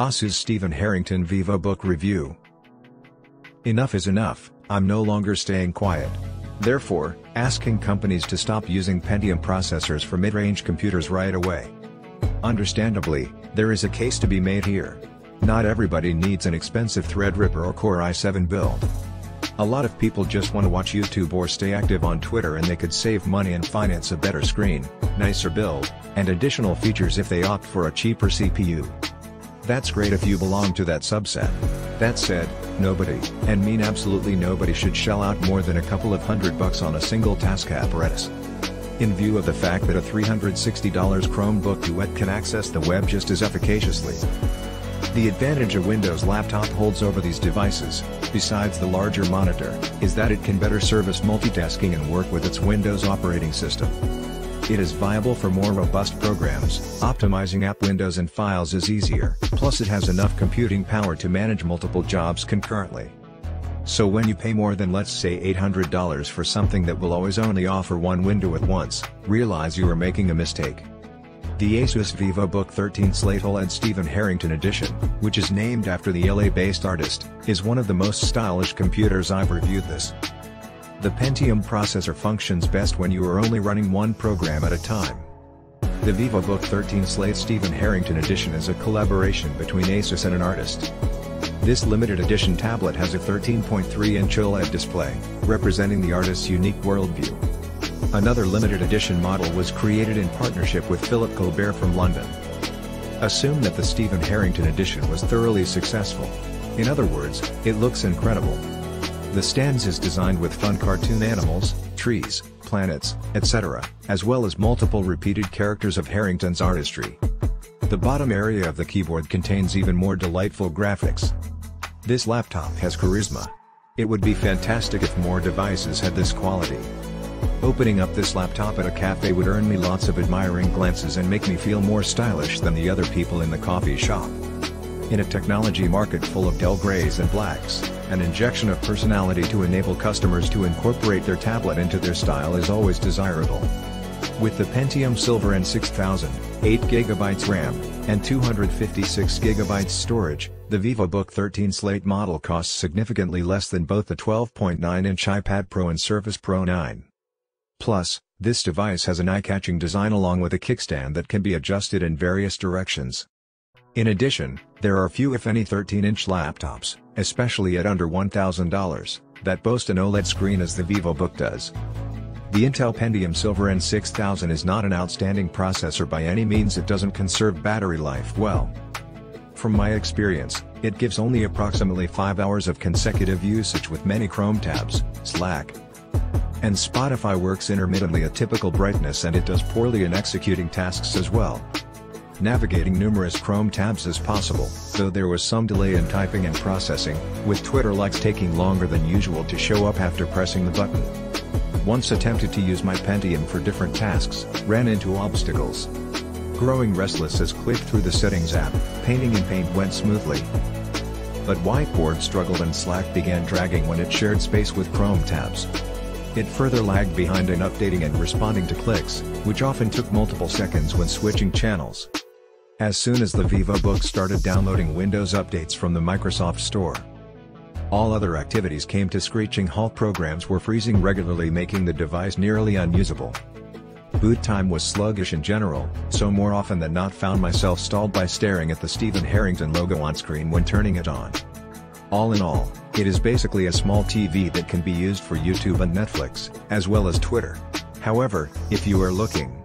Asus Steven Harrington Vivobook Review Enough is enough, I'm no longer staying quiet. Therefore, asking companies to stop using Pentium processors for mid-range computers right away. Understandably, there is a case to be made here. Not everybody needs an expensive Threadripper or Core i7 build. A lot of people just want to watch YouTube or stay active on Twitter and they could save money and finance a better screen, nicer build, and additional features if they opt for a cheaper CPU. That's great if you belong to that subset. That said, nobody, and mean absolutely nobody should shell out more than a couple of hundred bucks on a single task apparatus. In view of the fact that a $360 Chromebook Duet can access the web just as efficaciously. The advantage a Windows laptop holds over these devices, besides the larger monitor, is that it can better service multitasking and work with its Windows operating system. It is viable for more robust programs, optimizing app windows and files is easier, plus it has enough computing power to manage multiple jobs concurrently. So when you pay more than let's say $800 for something that will always only offer one window at once, realize you are making a mistake. The Asus VivoBook 13 Slate OLED Steven Harrington Edition, which is named after the LA-based artist, is one of the most stylish computers I've reviewed this. The Pentium processor functions best when you are only running one program at a time. The VivoBook 13 Slate Steven Harrington Edition is a collaboration between Asus and an artist. This limited edition tablet has a 13.3-inch OLED display, representing the artist's unique worldview. Another limited edition model was created in partnership with Philip Colbert from London. Assume that the Steven Harrington edition was thoroughly successful. In other words, it looks incredible. The stands is designed with fun cartoon animals, trees, planets, etc., as well as multiple repeated characters of Harrington's artistry. The bottom area of the keyboard contains even more delightful graphics. This laptop has charisma. It would be fantastic if more devices had this quality. Opening up this laptop at a cafe would earn me lots of admiring glances and make me feel more stylish than the other people in the coffee shop. In a technology market full of dull grays and blacks, an injection of personality to enable customers to incorporate their tablet into their style is always desirable. With the Pentium Silver N6000, 8GB RAM, and 256GB storage, the VivoBook 13 Slate model costs significantly less than both the 12.9-inch iPad Pro and Surface Pro 9. Plus, this device has an eye-catching design along with a kickstand that can be adjusted in various directions. In addition, there are few if any 13-inch laptops, especially at under $1,000, that boast an OLED screen as the VivoBook does. The Intel Pentium Silver N6000 is not an outstanding processor by any means it doesn't conserve battery life well. From my experience, it gives only approximately 5 hours of consecutive usage with many Chrome tabs, Slack, and Spotify works intermittently at typical brightness and it does poorly in executing tasks as well. Navigating numerous Chrome tabs is possible, though there was some delay in typing and processing, with Twitter likes taking longer than usual to show up after pressing the button. Once attempted to use my Pentium for different tasks, ran into obstacles. Growing restless as clicked through the settings app, painting in Paint went smoothly. But Whiteboard struggled and Slack began dragging when it shared space with Chrome tabs. It further lagged behind in updating and responding to clicks, which often took multiple seconds when switching channels. As soon as the VivoBook started downloading Windows updates from the Microsoft Store, all other activities came to screeching halt programs were freezing regularly making the device nearly unusable. Boot time was sluggish in general, so more often than not found myself stalled by staring at the Steven Harrington logo on screen when turning it on. All in all, it is basically a small TV that can be used for YouTube and Netflix, as well as Twitter. However, if you are looking